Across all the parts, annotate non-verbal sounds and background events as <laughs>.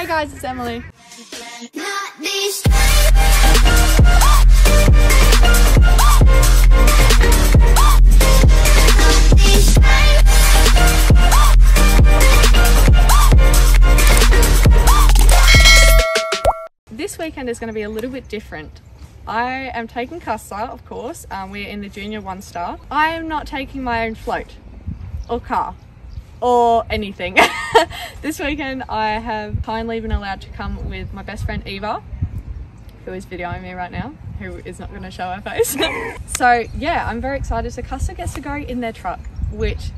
Hey guys, it's Emily. This weekend is going to be a little bit different. I am taking Custer, of course. Um, we're in the junior one star. I am not taking my own float or car or anything. <laughs> this weekend I have kindly been allowed to come with my best friend Eva, who is videoing me right now, who is not going to show her face. <laughs> so yeah, I'm very excited. So Custer gets to go in their truck, which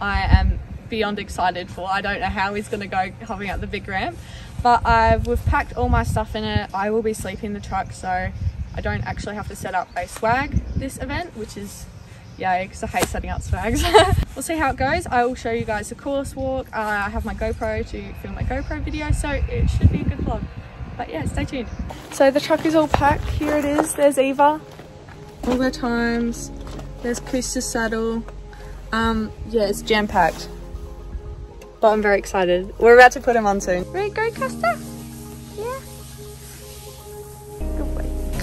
I am beyond excited for. I don't know how he's going to go hopping up the big ramp, but I've we've packed all my stuff in it. I will be sleeping in the truck, so I don't actually have to set up a swag this event, which is yay because I hate setting up swags. <laughs> we'll see how it goes. I will show you guys the course walk. Uh, I have my GoPro to film my GoPro video, so it should be a good vlog. But yeah, stay tuned. So the truck is all packed. Here it is. There's Eva. All their times. There's Custer's saddle. Um, yeah, it's jam packed. But I'm very excited. We're about to put him on soon. Ready go, Custer?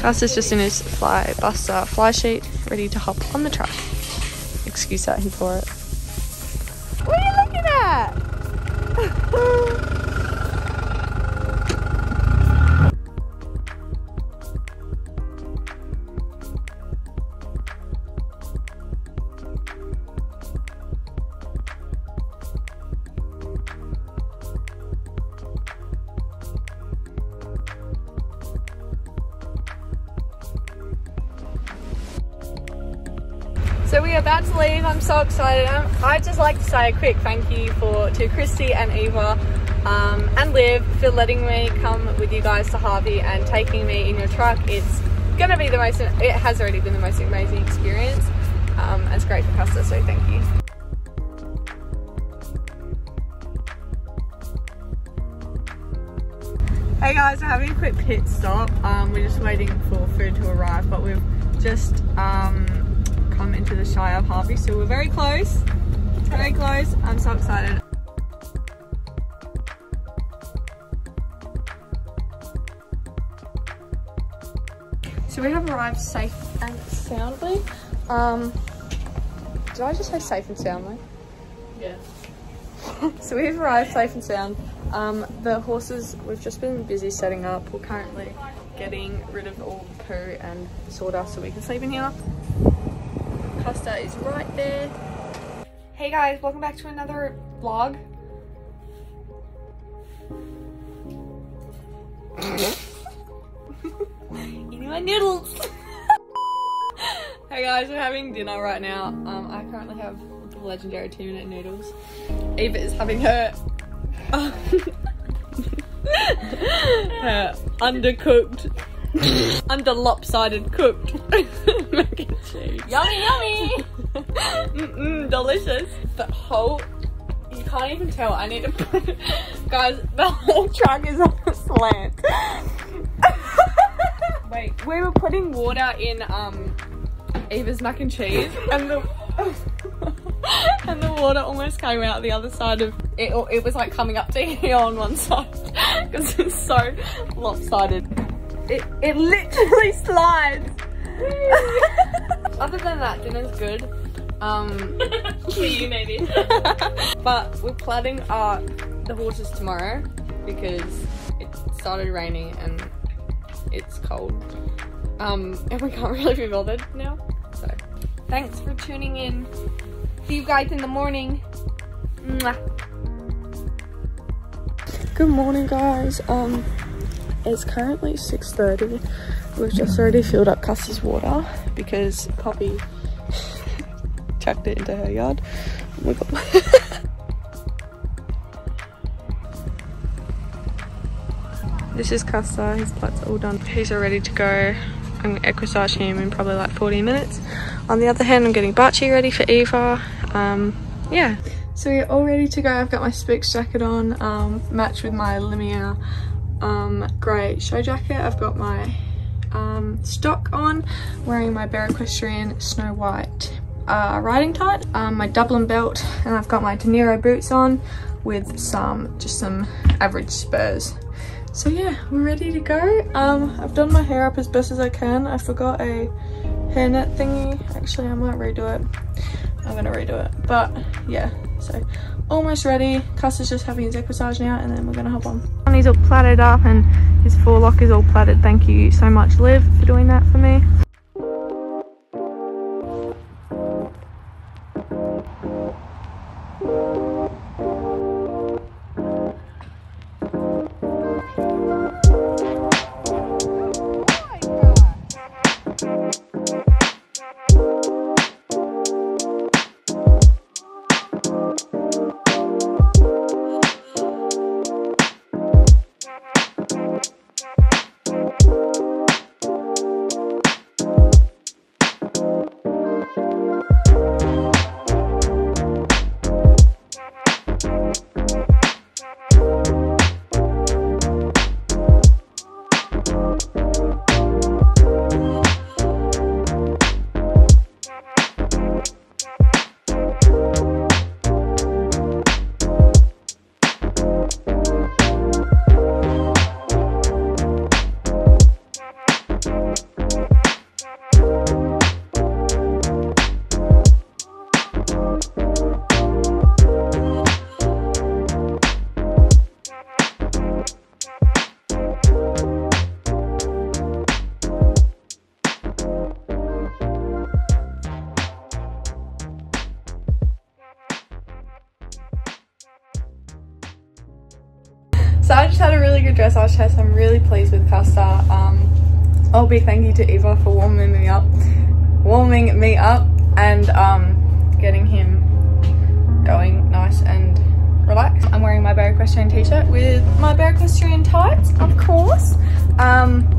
Boy. Custer's just in his fly buster fly sheet, ready to hop on the truck. Excuse that, he tore it. What are you looking at? <laughs> So we are about to leave. I'm so excited. Um, I'd just like to say a quick thank you for to Christy and Eva um, and Liv for letting me come with you guys to Harvey and taking me in your truck. It's gonna be the most. It has already been the most amazing experience. Um, it's great for Custer, so thank you. Hey guys, we're having a quick pit stop. Um, we're just waiting for food to arrive, but we've just um, come into the Shire of Harvey, so we're very close. Very close. I'm so excited. So we have arrived safe and soundly. Um, did I just say safe and soundly? Yeah. <laughs> so we've arrived safe and sound. Um, the horses, we've just been busy setting up. We're currently getting rid of all the poo and sawdust so we can sleep in here. Custer is right there. Hey guys, welcome back to another vlog. <laughs> Eating my noodles. <laughs> hey guys, we're having dinner right now. Um, I currently have the legendary two minute noodles. Eva is having her, <laughs> her undercooked, under lopsided cooked mac and cheese. Yummy, yummy. Mm-mm, delicious. The whole, you can't even tell. I need to put, guys, the whole truck is on a slant. Wait, we were putting water in um Eva's mac and cheese, and the and the water almost came out the other side of it. It was like coming up to here on one side because it's so lopsided. It it literally slides. Other than that, dinner's good. Um, <laughs> For you, maybe. <laughs> but we're planning uh, the horses tomorrow because it started raining and it's cold. Um, and we can't <laughs> really be bothered now. So thanks for tuning in. See you guys in the morning. Mwah. Good morning guys. Um, it's currently 6.30. We've just already filled up Custer's water because Poppy chucked it into her yard. Oh my god. <laughs> this is Custer, his plats are all done. He's all ready to go. I'm gonna equissage him in probably like 40 minutes. On the other hand, I'm getting Bachi ready for Eva. Um, yeah. So we're all ready to go. I've got my Spix jacket on, um, matched with my Lumiere um, grey show jacket. I've got my um, stock on, wearing my Bare Equestrian Snow White uh, riding tight, um, my Dublin belt, and I've got my De Niro boots on with some, just some average spurs. So yeah, we're ready to go. Um, I've done my hair up as best as I can. I forgot a hairnet thingy. Actually, I might redo it. I'm gonna redo it. But yeah, so almost ready. Cuss is just having his equissage now and then we're gonna hop on. He's all plaited up and his forelock is all plaited. Thank you so much, Liv, for doing that for me. Really good dressage test. I'm really pleased with Custer. Um, I'll be thank you to Eva for warming me up, warming me up, and um, getting him going nice and relaxed. I'm wearing my Bare Equestrian t-shirt with my Bare Equestrian tights, of course. Um,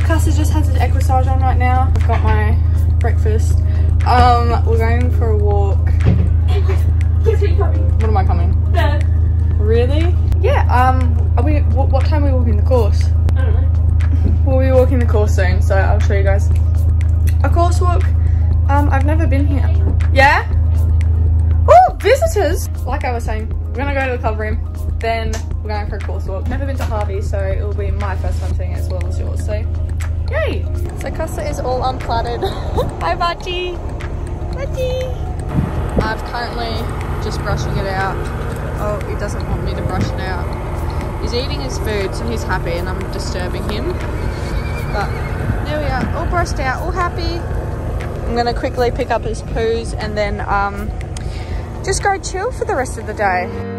Custer just has his equissage on right now. I've got my breakfast. Um, we're going for a walk. Yeah. Oh, visitors! Like I was saying, we're gonna go to the club room, then we're going for a course walk. Never been to Harvey, so it will be my first time seeing it as well as yours. So, yay! So Custer is all unplaited. Hi, <laughs> Bachi. Bachi. I'm currently just brushing it out. Oh, he doesn't want me to brush it out. He's eating his food, so he's happy, and I'm disturbing him. But there we are, all brushed out, all happy. I'm gonna quickly pick up his poos and then um, just go chill for the rest of the day.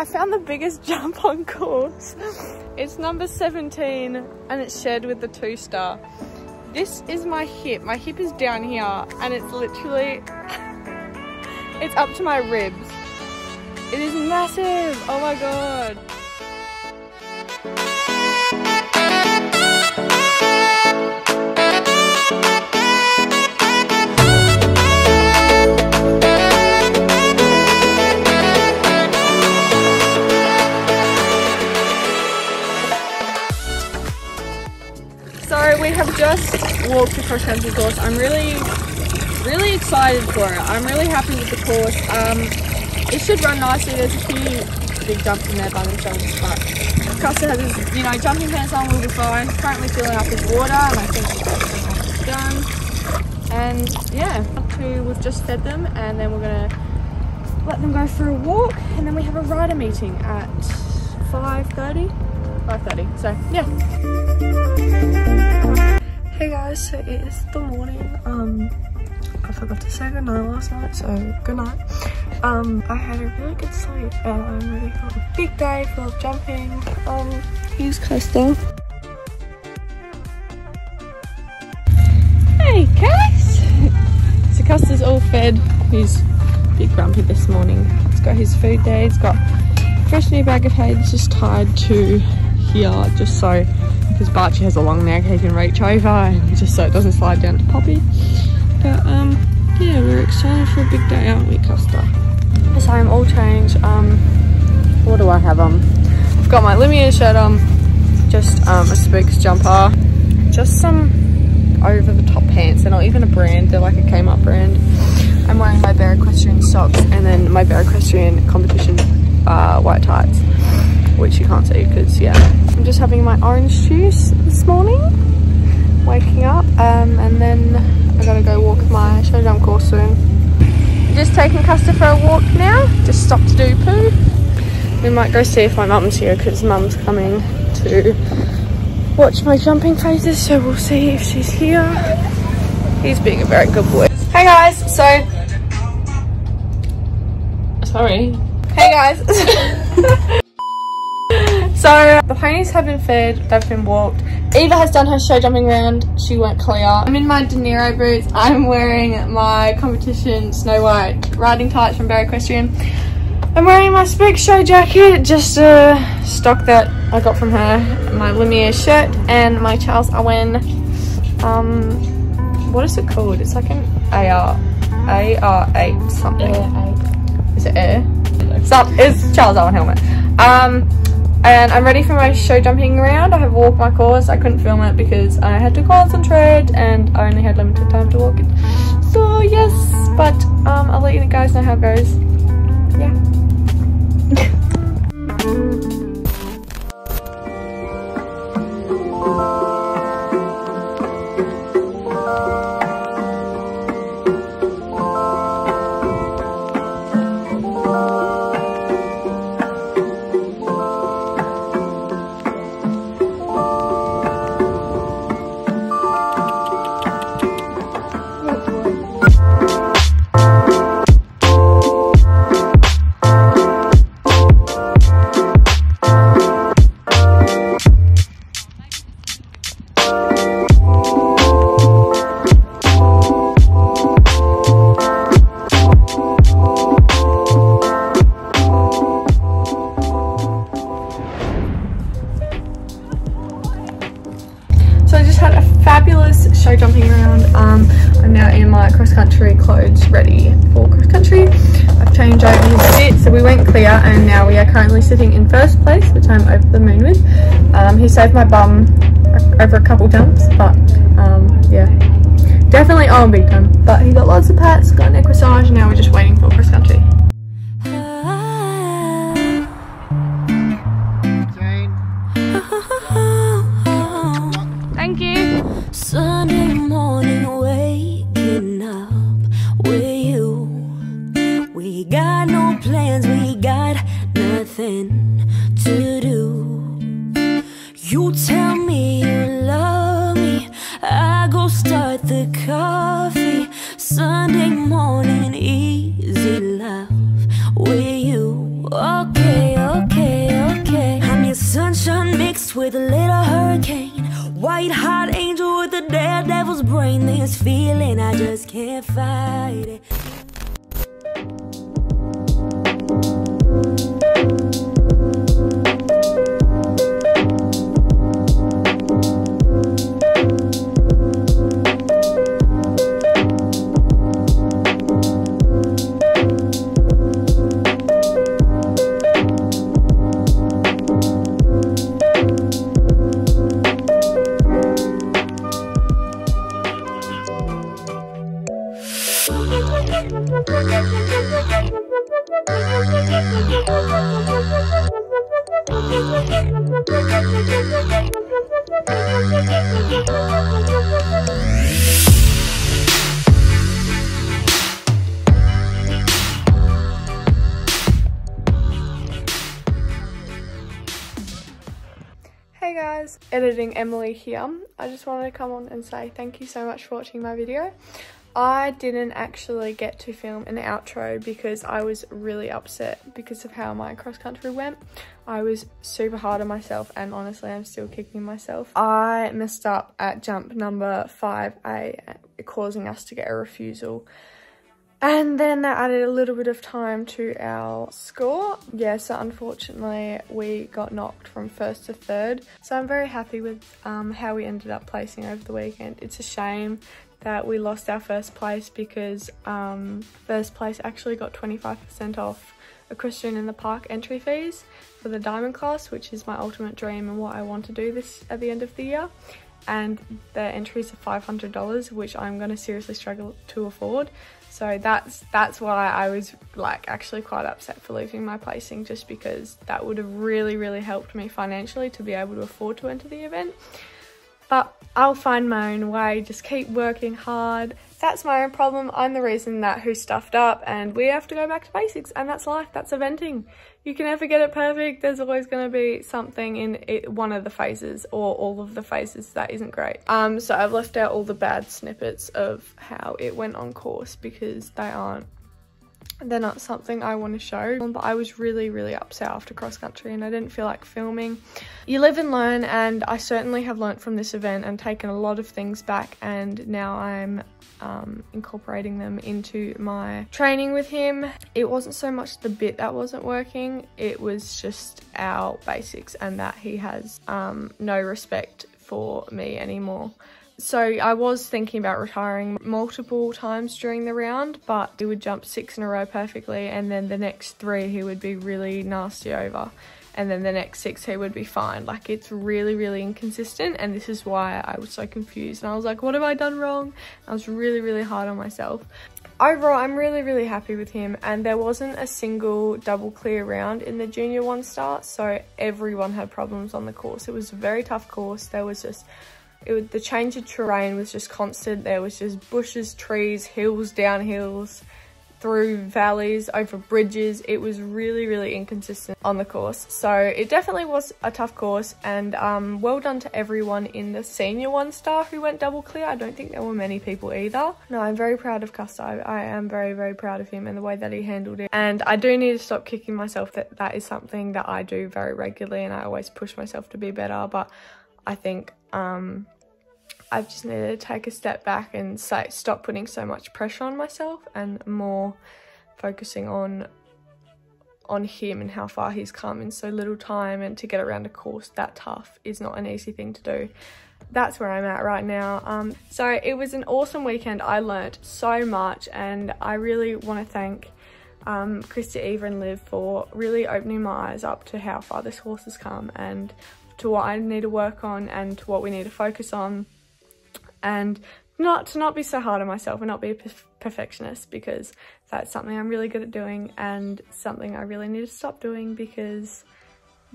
I found the biggest <laughs> jump on course. It's number 17 and it's shared with the two star. This is my hip. My hip is down here and it's literally, <laughs> it's up to my ribs. It is massive. Oh my God. Just walked the cross country course. I'm really, really excited for it. I'm really happy with the course. Um, it should run nicely. There's a few big jumps in there by themselves. But Custer has his, you know, jumping pants on, will be fine. He's currently filling up his water, and I think he's done. And yeah, we've just fed them, and then we're gonna let them go for a walk, and then we have a rider meeting at 5:30. 5:30. So yeah. Hey guys, so it is the morning. Um, I forgot to say goodnight last night, so good night. Um, I had a really good sleep and I'm ready for a big day full of jumping. Um, here's Custer. Hey guys! so Custer's all fed. He's a bit grumpy this morning. He's got his food there. He's got fresh new bag of hay just tied to here just so because Barchi has a long neck he can reach over and just so it doesn't slide down to Poppy. But um, yeah, we're excited for a big day, aren't we, Custer? So I'm all changed. Um, what do I have on? I've got my Lumiere shirt on, just um, a Spooks jumper, just some over the top pants. They're not even a brand, they're like a Kmart brand. I'm wearing my Bare Equestrian socks and then my Bare Equestrian competition uh, white tights, which you can't see because, yeah. I'm just having my orange juice this morning, waking up, um, and then I gotta go walk my show jump course soon. Just taking Custer for a walk now, just stopped to do poo. We might go see if my mum's here because mum's coming to watch my jumping phases, so we'll see if she's here. He's being a very good boy. Hey guys, so sorry. Hey guys. <laughs> so the ponies have been fed, they've been walked. Eva has done her show jumping round, she went clear. I'm in my De Niro boots, I'm wearing my competition Snow White riding tights from Bare Equestrian. I'm wearing my Spec Show jacket, just a stock that I got from her, my Lumiere shirt, and my Charles Owen, um, what is it called? It's like an AR, AR8 something. Is it air? Some, it's Charles Owen helmet. Um, and I'm ready for my show jumping around. I have walked my course. I couldn't film it because I had to concentrate and I only had limited time to walk it. So yes, but um, I'll let you guys know how it goes. Yeah. <laughs> currently sitting in first place, which I'm over the moon with. Um, he saved my bum over a couple jumps, but um, yeah, definitely on big time. But he got lots of pats, got an equissage, and now we're just waiting for cross White hot angel with a daredevil's brain. This feeling, I just can't fight it. Hey guys, editing Emily here. I just wanted to come on and say thank you so much for watching my video. I didn't actually get to film an outro because I was really upset because of how my cross country went. I was super hard on myself and honestly I'm still kicking myself. I messed up at jump number 5A causing us to get a refusal. And then that added a little bit of time to our score. Yeah, so unfortunately we got knocked from first to third. So I'm very happy with um, how we ended up placing over the weekend. It's a shame that we lost our first place because um, first place actually got 25% off a Christian in the Park entry fees for the diamond class, which is my ultimate dream and what I want to do this at the end of the year. And the entries are $500, which I'm going to seriously struggle to afford. So that's that's why I was like actually quite upset for losing my placing just because that would have really really helped me financially to be able to afford to enter the event. But I'll find my own way, just keep working hard. That's my own problem. I'm the reason that who stuffed up and we have to go back to basics and that's life, that's eventing. You can never get it perfect. There's always going to be something in it, one of the phases or all of the phases that isn't great. Um, so I've left out all the bad snippets of how it went on course because they aren't they're not something I want to show but I was really really upset after cross country and I didn't feel like filming. You live and learn and I certainly have learnt from this event and taken a lot of things back and now I'm um, incorporating them into my training with him. It wasn't so much the bit that wasn't working, it was just our basics and that he has um, no respect for me anymore. So I was thinking about retiring multiple times during the round, but he would jump six in a row perfectly, and then the next three he would be really nasty over, and then the next six he would be fine. Like it's really, really inconsistent, and this is why I was so confused. And I was like, what have I done wrong? I was really, really hard on myself. Overall, I'm really, really happy with him, and there wasn't a single double clear round in the junior one start, so everyone had problems on the course. It was a very tough course. There was just it was, the change of terrain was just constant. There was just bushes, trees, hills, downhills, through valleys, over bridges. It was really, really inconsistent on the course. So it definitely was a tough course and um, well done to everyone in the senior one star who went double clear. I don't think there were many people either. No, I'm very proud of Custer. I, I am very, very proud of him and the way that he handled it. And I do need to stop kicking myself that that is something that I do very regularly and I always push myself to be better. But I think um, I've just needed to take a step back and say, stop putting so much pressure on myself and more focusing on on him and how far he's come in so little time and to get around a course that tough is not an easy thing to do. That's where I'm at right now. Um, so it was an awesome weekend. I learnt so much and I really want to thank um, Christy, Eva and Liv for really opening my eyes up to how far this horse has come and to what I need to work on and to what we need to focus on and not to not be so hard on myself and not be a perfectionist because that's something I'm really good at doing and something I really need to stop doing because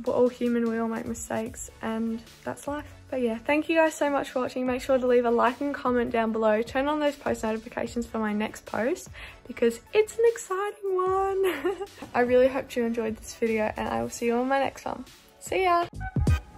we're all human, we all make mistakes and that's life. But yeah, thank you guys so much for watching. Make sure to leave a like and comment down below. Turn on those post notifications for my next post because it's an exciting one. <laughs> I really hope you enjoyed this video and I will see you on my next one. See ya!